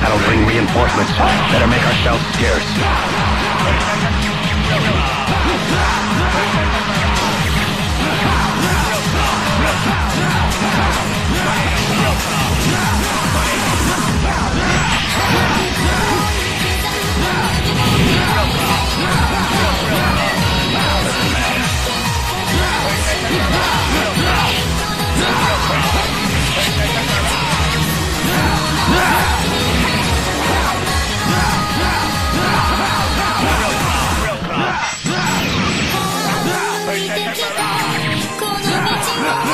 That'll bring reinforcements. Better make ourselves scarce.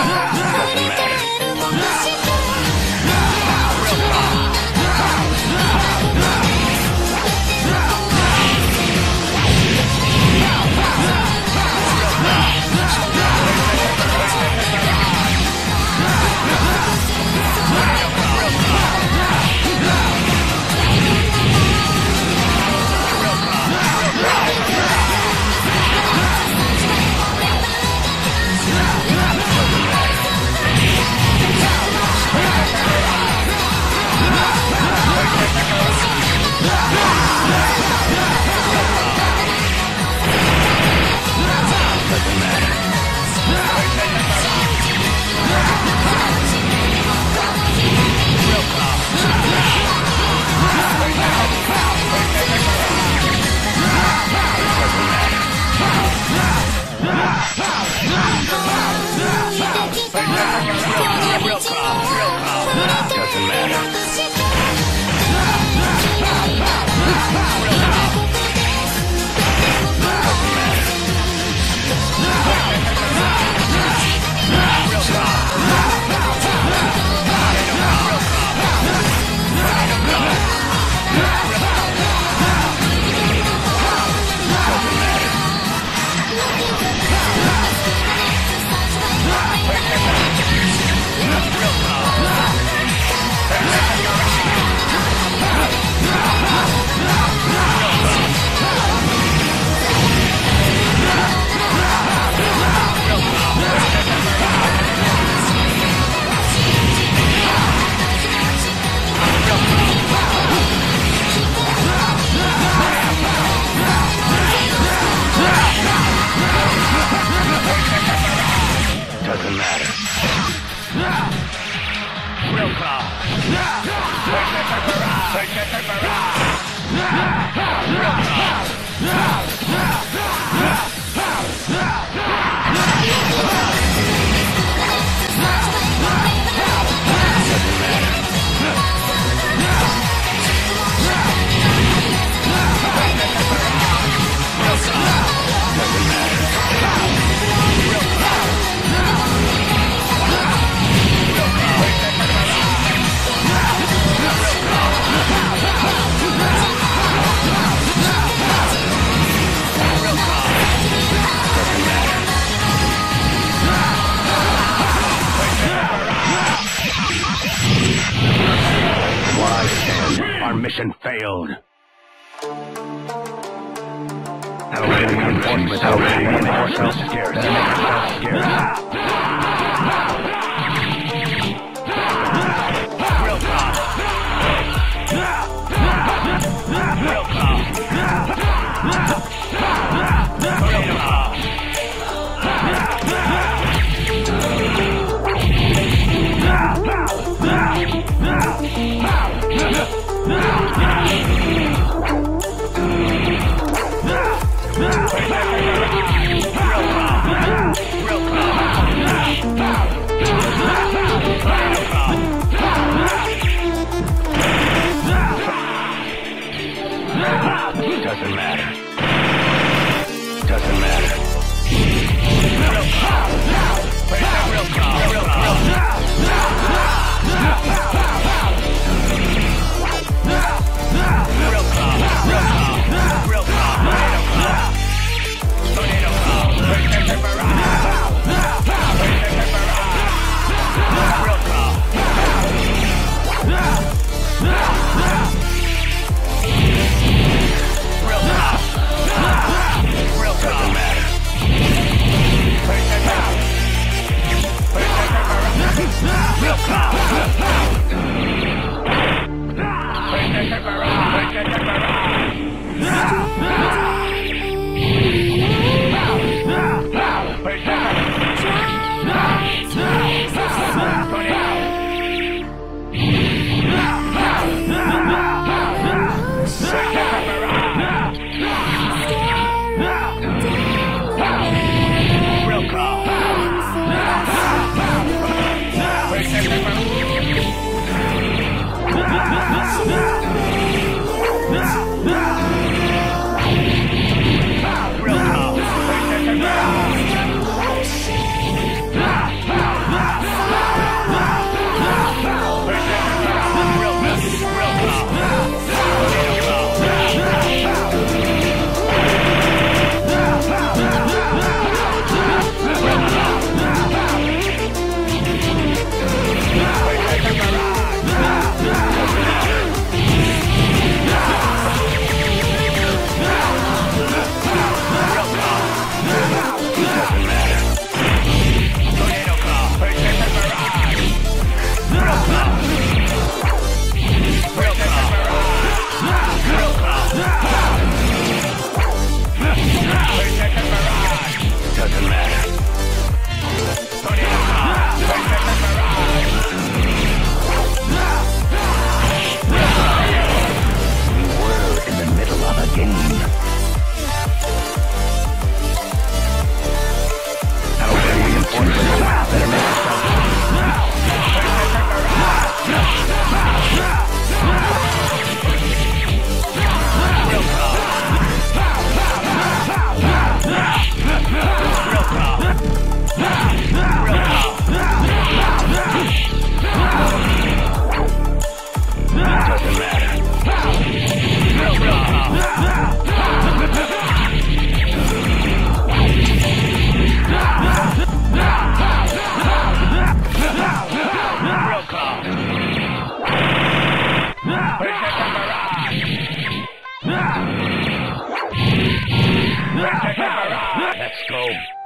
Ah! mission failed. That'll bring reinforcements. That'll bring reinforcements. Scarce. That'll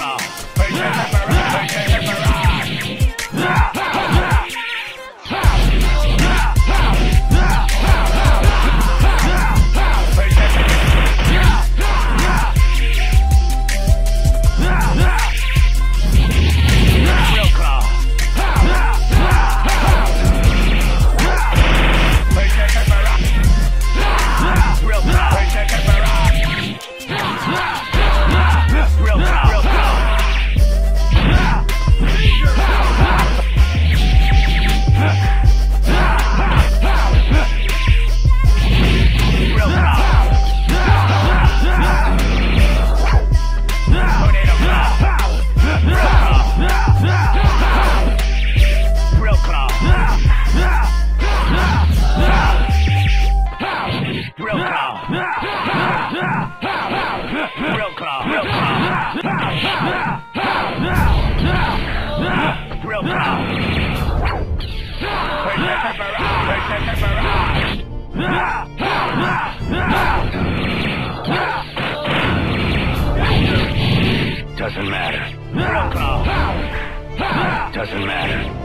Real Doesn't matter. Doesn't matter.